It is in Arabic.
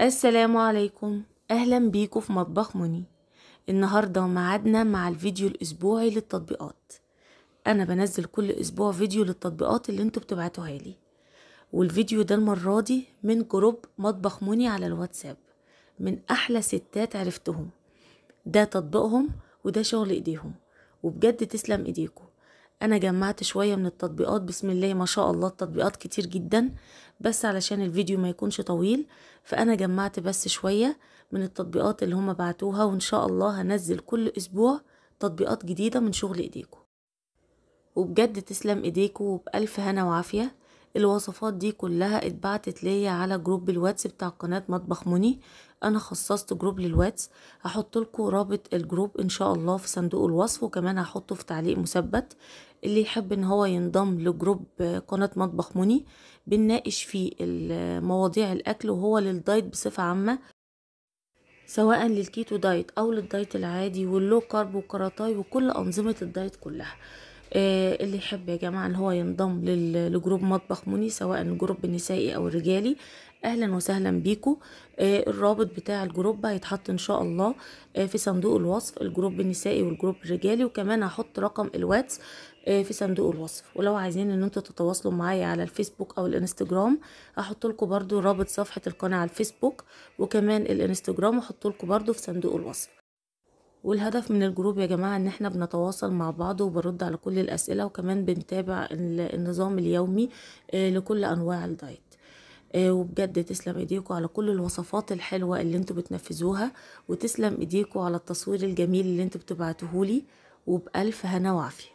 السلام عليكم. أهلا بيكم في مطبخ مني. النهارده ميعادنا مع الفيديو الأسبوعي للتطبيقات. أنا بنزل كل أسبوع فيديو للتطبيقات اللي أنتوا بتبعتوها لي. والفيديو ده المرة دي من جروب مطبخ مني على الواتساب. من أحلى ستات عرفتهم. ده تطبيقهم وده شغل إيديهم. وبجد تسلم ايديكم أنا جمعت شوية من التطبيقات بسم الله ما شاء الله التطبيقات كتير جدا بس علشان الفيديو ما يكونش طويل فأنا جمعت بس شوية من التطبيقات اللي هم بعتوها وإن شاء الله هنزل كل أسبوع تطبيقات جديدة من شغل ايديكم وبجد تسلم ايديكم وبألف هنا وعافية. الوصفات دي كلها اتبعتت ليا على جروب الواتس بتاع قناة مطبخ مني. أنا خصصت جروب للواتس. هحط لكم رابط الجروب إن شاء الله في صندوق الوصف وكمان هحطه في تعليق مثبت. اللي يحب إن هو ينضم لجروب قناة مطبخ مني بنناقش فيه مواضيع الأكل وهو للدايت بصفة عامة سواء لل keto diet أو للدايت العادي وال low carb والكراتاي وكل أنظمة الدايت كلها. اللي يحب يا جماعة إن هو ينضم لجروب مطبخ مني سواء الجروب النسائي أو الرجالي أهلا وسهلا بيكم آه الرابط بتاع الجروب هيتحط إن شاء الله آه في صندوق الوصف الجروب النسائي والجروب الرجالي. وكمان هحط رقم الواتس آه في صندوق الوصف. ولو عايزين إن أنتوا تتواصلوا معايا على الفيسبوك أو الإنستجرام هحط لكم برضو رابط صفحة القناة على الفيسبوك وكمان الإنستجرام هحط لكم برضو في صندوق الوصف. والهدف من الجروب يا جماعة إن إحنا بنتواصل مع بعض وبرد على كل الأسئلة وكمان بنتابع النظام اليومي لكل أنواع الدايت. وبجد تسلم إيديكم على كل الوصفات الحلوة اللي أنتوا بتنفذوها وتسلم إيديكم على التصوير الجميل اللي أنتوا بتبعتوهولي وبألف هنا وعافية.